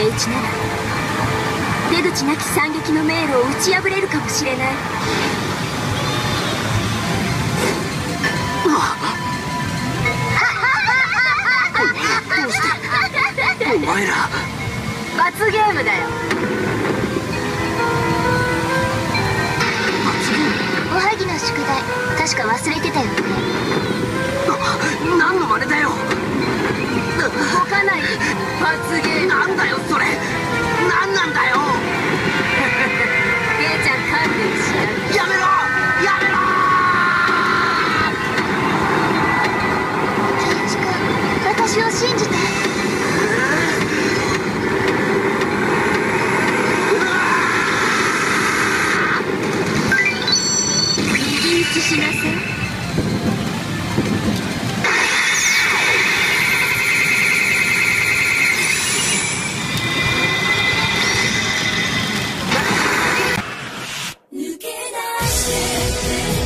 手打ちなら出口なき惨劇の迷路を打ち破れるかもしれない。お前ら。罰ゲームだよ。おはぎの宿題。確か忘れてたよ。ね何の真似だよ。動かない。罰ゲーム。なんだよそれリーチしなさい抜け出して。